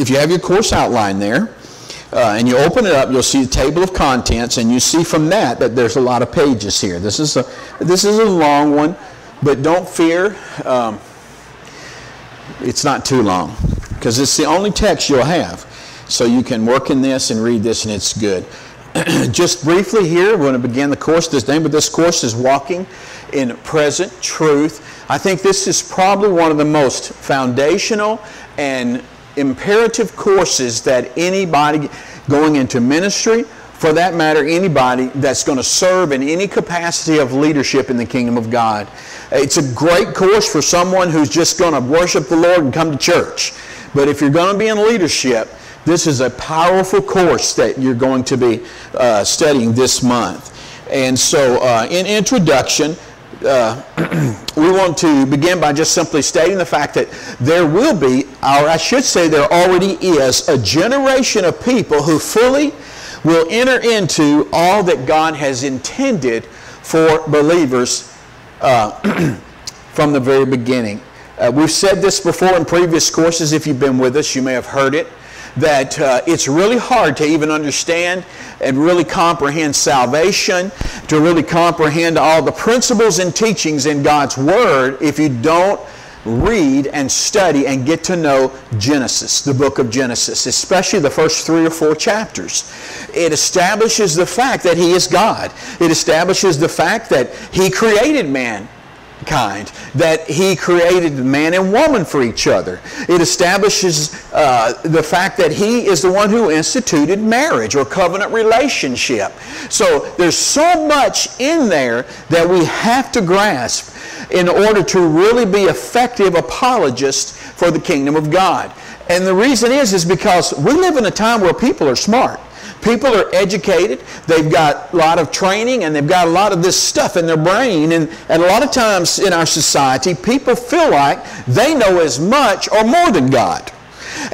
if you have your course outline there, uh, and you open it up, you'll see the table of contents, and you see from that that there's a lot of pages here. This is a, this is a long one, but don't fear. Um, it's not too long because it's the only text you'll have. So you can work in this and read this, and it's good. Just briefly here, we're going to begin the course. The name of this course is Walking in Present Truth. I think this is probably one of the most foundational and imperative courses that anybody going into ministry, for that matter, anybody that's going to serve in any capacity of leadership in the kingdom of God. It's a great course for someone who's just going to worship the Lord and come to church. But if you're going to be in leadership, this is a powerful course that you're going to be uh, studying this month. And so, uh, in introduction, uh, we want to begin by just simply stating the fact that there will be, or I should say there already is, a generation of people who fully will enter into all that God has intended for believers uh, from the very beginning. Uh, we've said this before in previous courses. If you've been with us, you may have heard it that uh, it's really hard to even understand and really comprehend salvation, to really comprehend all the principles and teachings in God's Word if you don't read and study and get to know Genesis, the book of Genesis, especially the first three or four chapters. It establishes the fact that He is God. It establishes the fact that He created man kind, that he created man and woman for each other. It establishes uh, the fact that he is the one who instituted marriage or covenant relationship. So there's so much in there that we have to grasp in order to really be effective apologists for the kingdom of God. And the reason is, is because we live in a time where people are smart. People are educated, they've got a lot of training, and they've got a lot of this stuff in their brain. And, and a lot of times in our society, people feel like they know as much or more than God.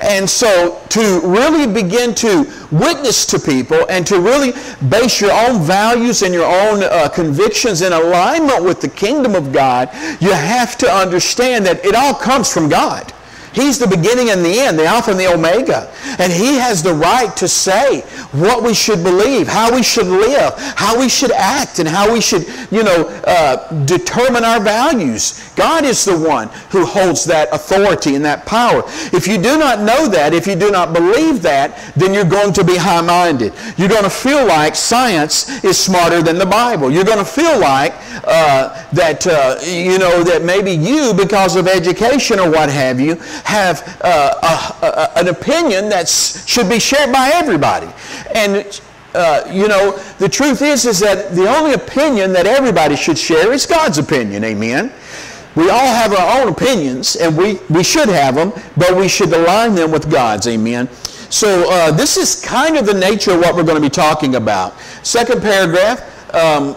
And so to really begin to witness to people and to really base your own values and your own uh, convictions in alignment with the kingdom of God, you have to understand that it all comes from God. He's the beginning and the end, the Alpha and the Omega. And He has the right to say what we should believe, how we should live, how we should act, and how we should, you know, uh, determine our values. God is the one who holds that authority and that power. If you do not know that, if you do not believe that, then you're going to be high-minded. You're going to feel like science is smarter than the Bible. You're going to feel like uh, that, uh, you know, that maybe you, because of education or what have you, have uh, a, a, an opinion that should be shared by everybody. And uh, you know, the truth is, is that the only opinion that everybody should share is God's opinion. Amen. We all have our own opinions, and we, we should have them, but we should align them with God's. Amen. So uh, this is kind of the nature of what we're going to be talking about. Second paragraph, um,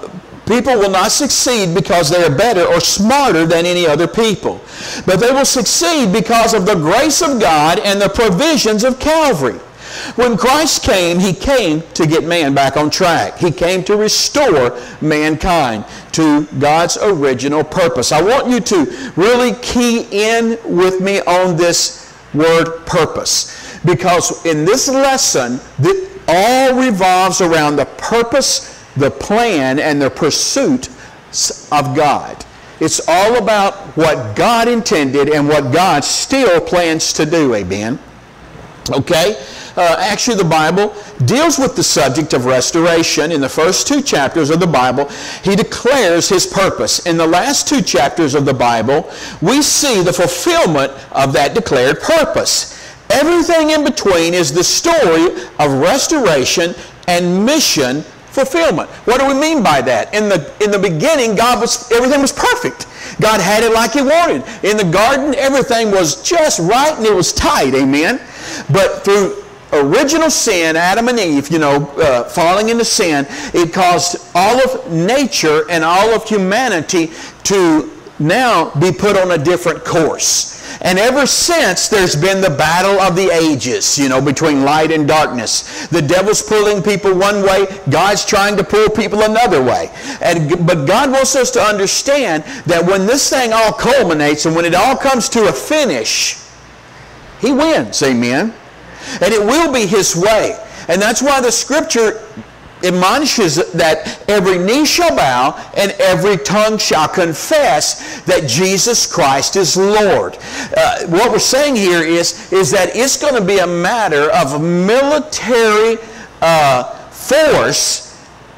People will not succeed because they are better or smarter than any other people. But they will succeed because of the grace of God and the provisions of Calvary. When Christ came, he came to get man back on track. He came to restore mankind to God's original purpose. I want you to really key in with me on this word purpose. Because in this lesson, all revolves around the purpose the plan and the pursuit of God. It's all about what God intended and what God still plans to do. Amen. Okay? Uh, actually, the Bible deals with the subject of restoration. In the first two chapters of the Bible, he declares his purpose. In the last two chapters of the Bible, we see the fulfillment of that declared purpose. Everything in between is the story of restoration and mission fulfillment. What do we mean by that? In the, in the beginning, God was, everything was perfect. God had it like he wanted. In the garden, everything was just right and it was tight. Amen. But through original sin, Adam and Eve, you know, uh, falling into sin, it caused all of nature and all of humanity to now be put on a different course. And ever since, there's been the battle of the ages, you know, between light and darkness. The devil's pulling people one way, God's trying to pull people another way. And, but God wants us to understand that when this thing all culminates and when it all comes to a finish, he wins, amen. And it will be his way. And that's why the scripture admonishes that every knee shall bow and every tongue shall confess that Jesus Christ is Lord. Uh, what we're saying here is, is that it's going to be a matter of military uh, force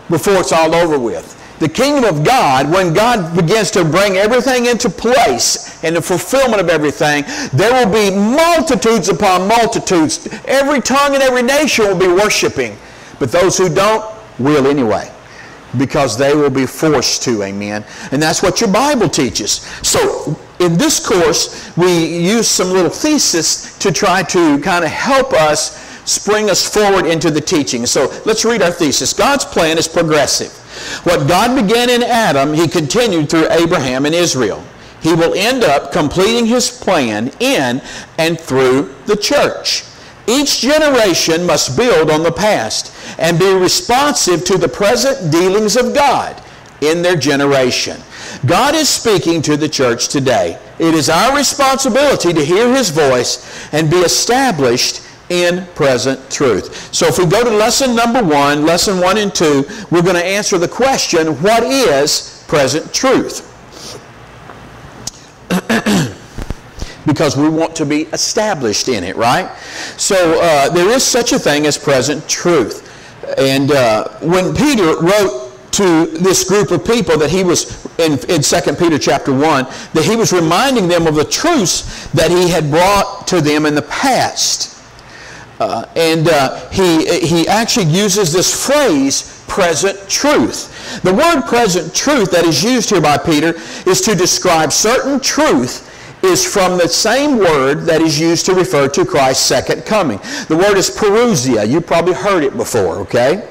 before it's all over with. The kingdom of God, when God begins to bring everything into place and the fulfillment of everything, there will be multitudes upon multitudes. Every tongue and every nation will be worshiping. But those who don't will anyway because they will be forced to, amen. And that's what your Bible teaches. So in this course, we use some little thesis to try to kind of help us spring us forward into the teaching. So let's read our thesis. God's plan is progressive. What God began in Adam, he continued through Abraham and Israel. He will end up completing his plan in and through the church. Each generation must build on the past and be responsive to the present dealings of God in their generation. God is speaking to the church today. It is our responsibility to hear his voice and be established in present truth. So if we go to lesson number one, lesson one and two, we're going to answer the question, what is present truth? because we want to be established in it, right? So uh, there is such a thing as present truth. And uh, when Peter wrote to this group of people that he was in, in 2 Peter chapter 1, that he was reminding them of the truths that he had brought to them in the past. Uh, and uh, he, he actually uses this phrase, present truth. The word present truth that is used here by Peter is to describe certain truth is from the same word that is used to refer to Christ's second coming. The word is parousia. You probably heard it before, okay?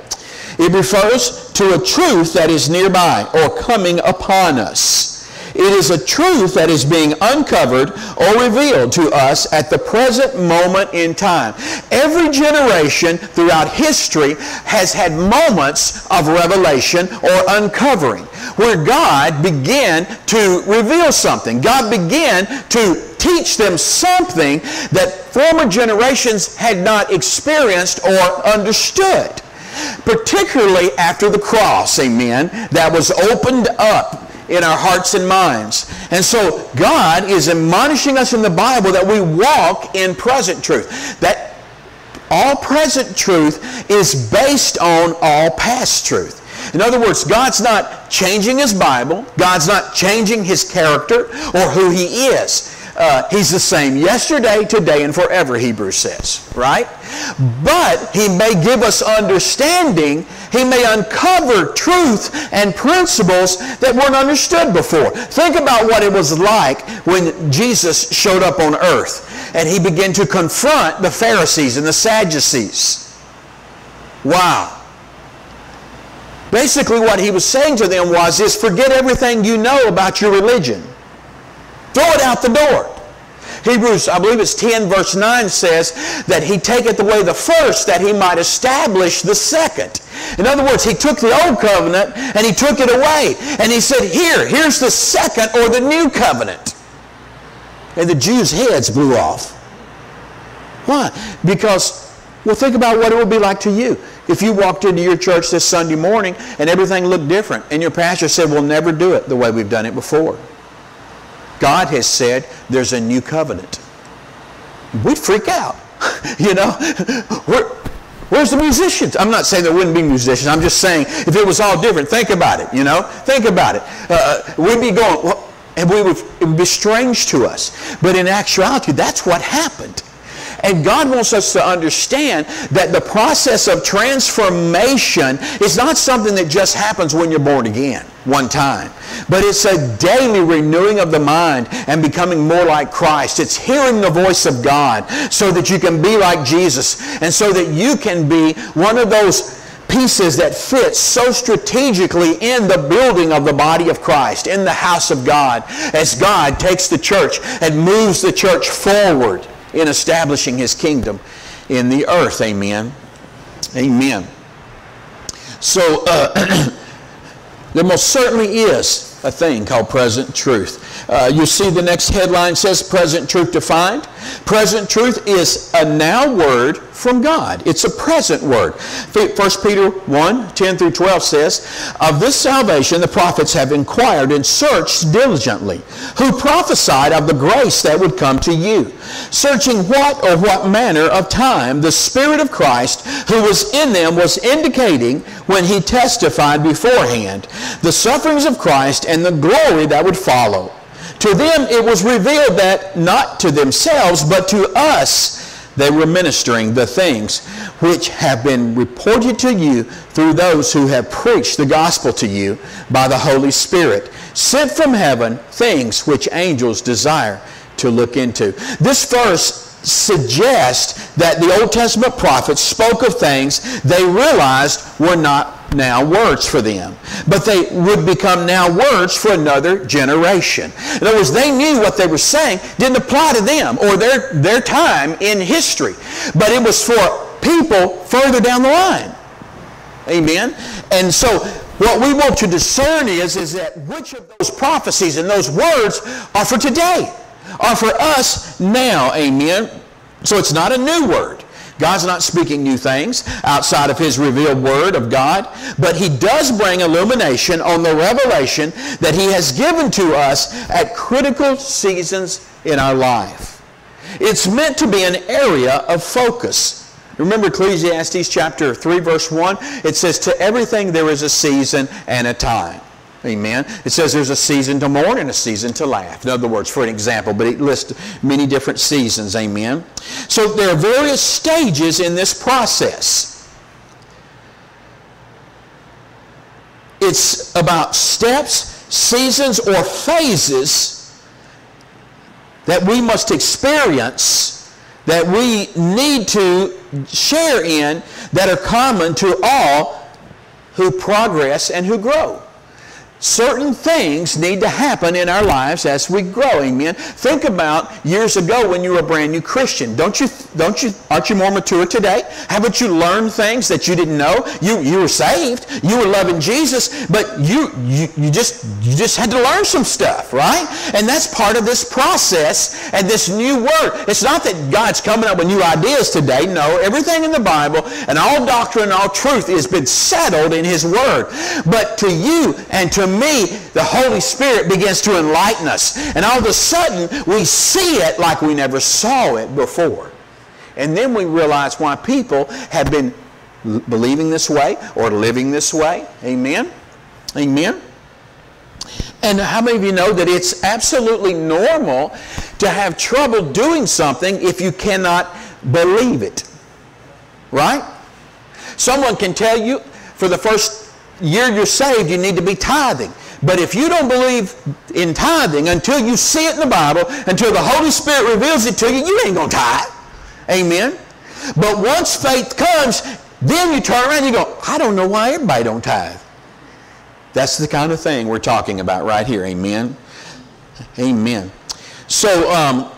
It refers to a truth that is nearby or coming upon us. It is a truth that is being uncovered or revealed to us at the present moment in time. Every generation throughout history has had moments of revelation or uncovering where God began to reveal something. God began to teach them something that former generations had not experienced or understood particularly after the cross, amen, that was opened up in our hearts and minds. And so God is admonishing us in the Bible that we walk in present truth. That all present truth is based on all past truth. In other words, God's not changing His Bible. God's not changing His character or who He is. Uh, he's the same yesterday, today, and forever, Hebrews says, right? But he may give us understanding. He may uncover truth and principles that weren't understood before. Think about what it was like when Jesus showed up on earth and he began to confront the Pharisees and the Sadducees. Wow. Basically what he was saying to them was is forget everything you know about your religion. Throw it out the door. Hebrews, I believe it's 10 verse 9 says that he taketh away the first that he might establish the second. In other words, he took the old covenant and he took it away. And he said, here, here's the second or the new covenant. And the Jews' heads blew off. Why? Because, well, think about what it would be like to you. If you walked into your church this Sunday morning and everything looked different, and your pastor said, we'll never do it the way we've done it before. God has said there's a new covenant. We'd freak out. you know, Where, where's the musicians? I'm not saying there wouldn't be musicians. I'm just saying if it was all different, think about it. You know, think about it. Uh, uh we'd be going, well, and we would, it would be strange to us. But in actuality, that's what happened. And God wants us to understand that the process of transformation is not something that just happens when you're born again one time. But it's a daily renewing of the mind and becoming more like Christ. It's hearing the voice of God so that you can be like Jesus and so that you can be one of those pieces that fit so strategically in the building of the body of Christ, in the house of God, as God takes the church and moves the church forward in establishing his kingdom in the earth. Amen. Amen. So uh, there most certainly is a thing called present truth. Uh, you see the next headline says present truth defined. Present truth is a now word from God. It's a present word. 1 Peter 1, 10 through 12 says, Of this salvation the prophets have inquired and searched diligently, who prophesied of the grace that would come to you, searching what or what manner of time the Spirit of Christ who was in them was indicating when he testified beforehand the sufferings of Christ and the glory that would follow. To them it was revealed that not to themselves, but to us they were ministering the things which have been reported to you through those who have preached the gospel to you by the Holy Spirit, sent from heaven, things which angels desire to look into. This verse suggests that the Old Testament prophets spoke of things they realized were not now words for them, but they would become now words for another generation. In other words, they knew what they were saying didn't apply to them or their, their time in history, but it was for people further down the line. Amen? And so what we want to discern is, is that which of those prophecies and those words are for today, are for us now. Amen? So it's not a new word. God's not speaking new things outside of his revealed word of God, but he does bring illumination on the revelation that he has given to us at critical seasons in our life. It's meant to be an area of focus. Remember Ecclesiastes chapter 3 verse 1? It says, to everything there is a season and a time. Amen. It says there's a season to mourn and a season to laugh. In other words, for an example, but it lists many different seasons. Amen. So there are various stages in this process. It's about steps, seasons, or phases that we must experience, that we need to share in, that are common to all who progress and who grow certain things need to happen in our lives as we grow amen. Think about years ago when you were a brand new christian. Don't you don't you aren't you more mature today? Haven't you learned things that you didn't know? You you were saved. You were loving jesus but you you, you just you just had to learn some stuff right? And that's part of this process and this new word it's not that god's coming up with new ideas today. No everything in the bible and all doctrine and all truth has been settled in his word. But to you and to me, the Holy Spirit begins to enlighten us. And all of a sudden, we see it like we never saw it before. And then we realize why people have been believing this way or living this way. Amen? Amen? And how many of you know that it's absolutely normal to have trouble doing something if you cannot believe it? Right? Someone can tell you for the first year you're saved, you need to be tithing. But if you don't believe in tithing until you see it in the Bible, until the Holy Spirit reveals it to you, you ain't going to tithe. Amen? But once faith comes, then you turn around and you go, I don't know why everybody don't tithe. That's the kind of thing we're talking about right here. Amen? Amen. So um,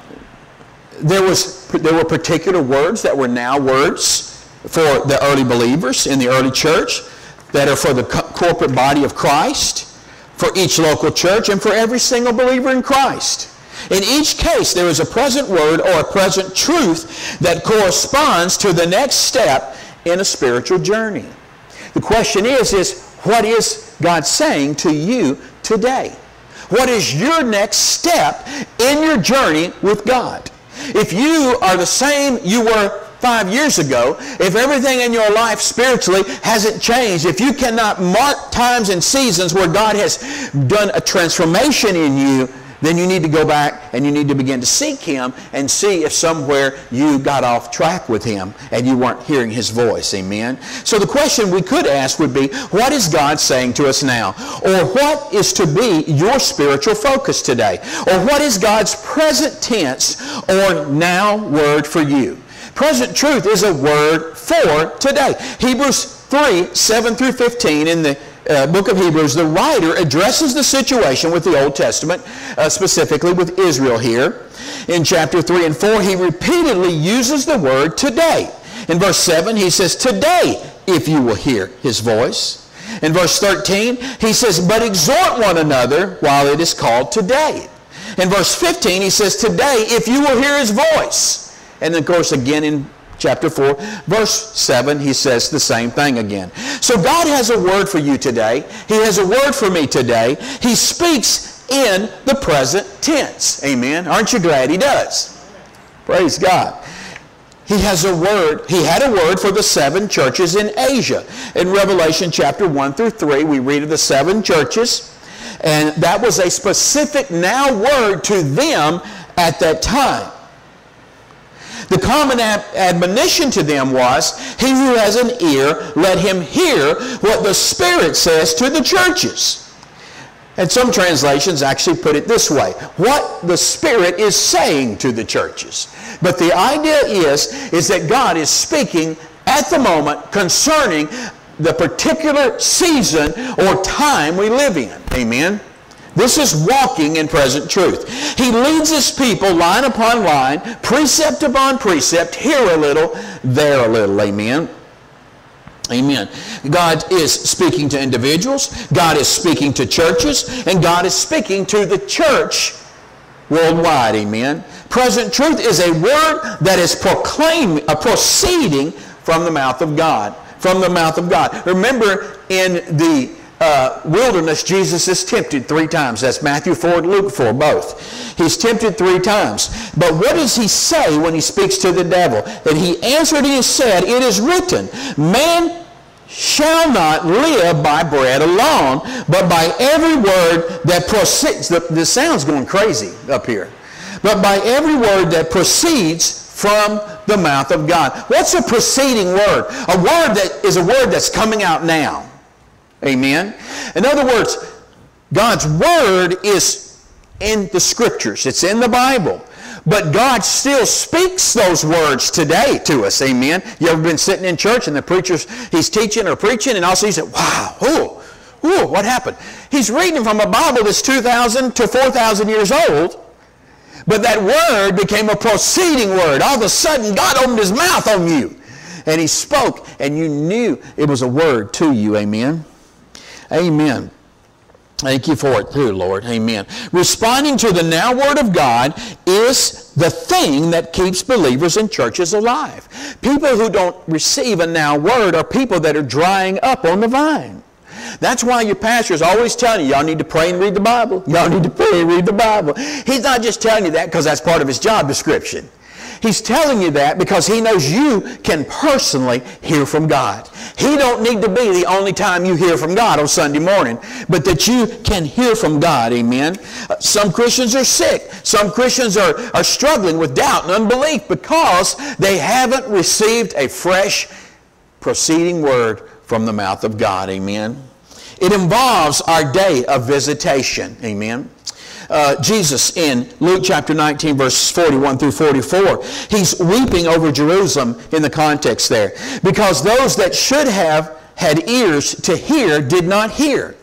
there, was, there were particular words that were now words for the early believers in the early church that are for the co- corporate body of Christ, for each local church, and for every single believer in Christ. In each case, there is a present word or a present truth that corresponds to the next step in a spiritual journey. The question is, is what is God saying to you today? What is your next step in your journey with God? If you are the same you were five years ago, if everything in your life spiritually hasn't changed, if you cannot mark times and seasons where God has done a transformation in you, then you need to go back and you need to begin to seek him and see if somewhere you got off track with him and you weren't hearing his voice. Amen. So the question we could ask would be, what is God saying to us now? Or what is to be your spiritual focus today? Or what is God's present tense or now word for you? Present truth is a word for today. Hebrews 3, 7 through 15 in the uh, book of Hebrews, the writer addresses the situation with the Old Testament, uh, specifically with Israel here. In chapter 3 and 4, he repeatedly uses the word today. In verse 7, he says, Today, if you will hear his voice. In verse 13, he says, But exhort one another while it is called today In verse 15, he says, Today, if you will hear his voice. And then, of course, again in chapter 4, verse 7, he says the same thing again. So God has a word for you today. He has a word for me today. He speaks in the present tense. Amen. Aren't you glad he does? Praise God. He has a word. He had a word for the seven churches in Asia. In Revelation chapter 1 through 3, we read of the seven churches. And that was a specific now word to them at that time. The common admonition to them was, He who has an ear, let him hear what the Spirit says to the churches. And some translations actually put it this way what the Spirit is saying to the churches. But the idea is, is that God is speaking at the moment concerning the particular season or time we live in. Amen? This is walking in present truth. He leads his people line upon line, precept upon precept, here a little, there a little. Amen. Amen. God is speaking to individuals, God is speaking to churches, and God is speaking to the church worldwide. Amen. Present truth is a word that is proclaiming, a uh, proceeding from the mouth of God. From the mouth of God. Remember in the uh, wilderness, Jesus is tempted three times. That's Matthew 4 and Luke 4, both. He's tempted three times. But what does he say when he speaks to the devil? That he answered and said, It is written, Man shall not live by bread alone, but by every word that proceeds. The, the sound's going crazy up here. But by every word that proceeds from the mouth of God. What's a proceeding word? A word that is a word that's coming out now. Amen. In other words, God's Word is in the Scriptures. It's in the Bible. But God still speaks those words today to us. Amen. You ever been sitting in church and the preacher's, he's teaching or preaching and also he said, wow, oh, oh, what happened? He's reading from a Bible that's 2,000 to 4,000 years old. But that word became a proceeding word. All of a sudden, God opened his mouth on you. And he spoke, and you knew it was a word to you. Amen. Amen. Thank you for it too, Lord. Amen. Responding to the now Word of God is the thing that keeps believers and churches alive. People who don't receive a now Word are people that are drying up on the vine. That's why your pastor is always telling you, y'all need to pray and read the Bible. Y'all need to pray and read the Bible. He's not just telling you that because that's part of his job description. He's telling you that because he knows you can personally hear from God. He don't need to be the only time you hear from God on Sunday morning, but that you can hear from God. Amen. Uh, some Christians are sick. Some Christians are, are struggling with doubt and unbelief because they haven't received a fresh proceeding word from the mouth of God. Amen. It involves our day of visitation. Amen uh, Jesus in Luke chapter 19, verses 41 through 44. He's weeping over Jerusalem in the context there because those that should have had ears to hear did not hear.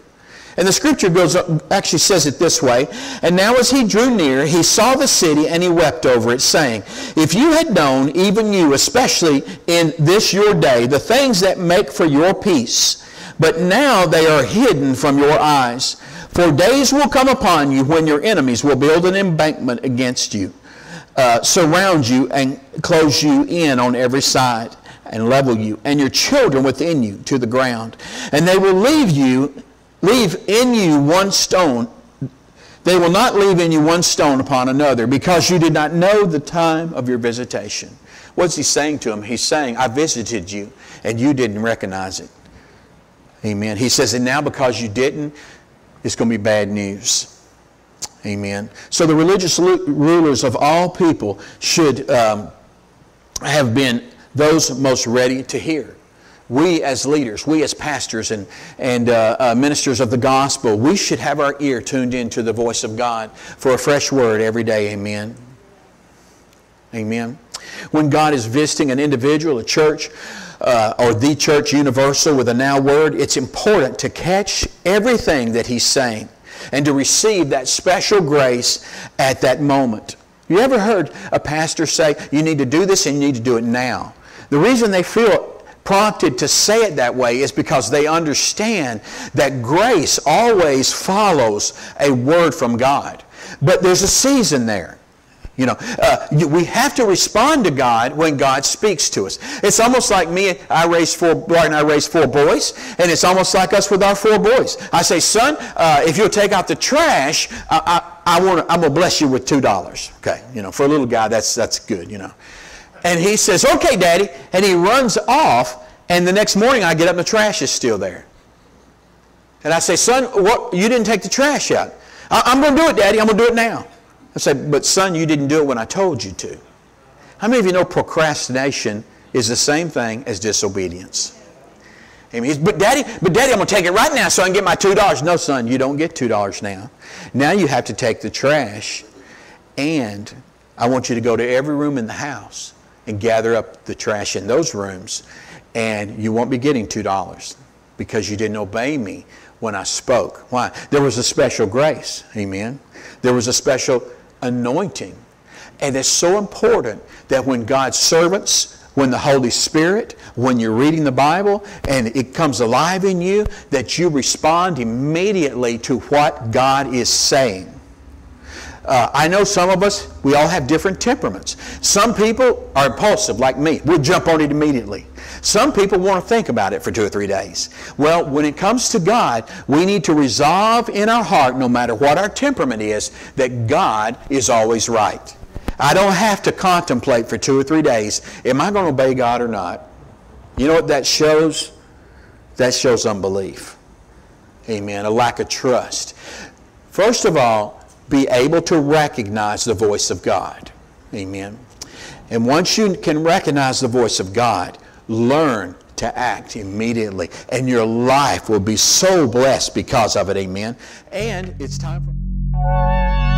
And the scripture goes up, actually says it this way. And now as he drew near, he saw the city and he wept over it, saying, If you had known, even you, especially in this your day, the things that make for your peace, but now they are hidden from your eyes. For days will come upon you when your enemies will build an embankment against you, uh, surround you, and close you in on every side, and level you, and your children within you to the ground. And they will leave you, leave in you one stone. They will not leave in you one stone upon another, because you did not know the time of your visitation. What's he saying to him? He's saying, I visited you, and you didn't recognize it. Amen. He says, and now because you didn't, it's going to be bad news. Amen. So the religious rulers of all people should um, have been those most ready to hear. We as leaders, we as pastors and, and uh, uh, ministers of the gospel, we should have our ear tuned into the voice of God for a fresh word every day. Amen. Amen. When God is visiting an individual, a church, uh, or the church universal with a now word, it's important to catch everything that he's saying and to receive that special grace at that moment. You ever heard a pastor say, you need to do this and you need to do it now? The reason they feel prompted to say it that way is because they understand that grace always follows a word from God. But there's a season there. You know, uh, we have to respond to God when God speaks to us. It's almost like me. I raised four. Right, and I raised four boys, and it's almost like us with our four boys. I say, son, uh, if you'll take out the trash, I, I, I want. I'm gonna bless you with two dollars. Okay, you know, for a little guy, that's that's good. You know, and he says, okay, daddy, and he runs off. And the next morning, I get up and the trash is still there. And I say, son, what? You didn't take the trash out. I, I'm to do it, daddy. I'm to do it now. I said, but son, you didn't do it when I told you to. How many of you know procrastination is the same thing as disobedience? Amen. But daddy, but daddy, I'm to take it right now so I can get my $2. No, son, you don't get $2 now. Now you have to take the trash and I want you to go to every room in the house and gather up the trash in those rooms and you won't be getting $2 because you didn't obey me when I spoke. Why? There was a special grace. Amen. There was a special anointing. And it's so important that when God's servants, when the Holy Spirit, when you're reading the Bible and it comes alive in you, that you respond immediately to what God is saying. Uh, I know some of us, we all have different temperaments. Some people are impulsive, like me. We'll jump on it immediately. Some people want to think about it for two or three days. Well, when it comes to God, we need to resolve in our heart, no matter what our temperament is, that God is always right. I don't have to contemplate for two or three days, am I going to obey God or not? You know what that shows? That shows unbelief. Amen. A lack of trust. First of all, be able to recognize the voice of God. Amen. And once you can recognize the voice of God, learn to act immediately. And your life will be so blessed because of it. Amen. And it's time for.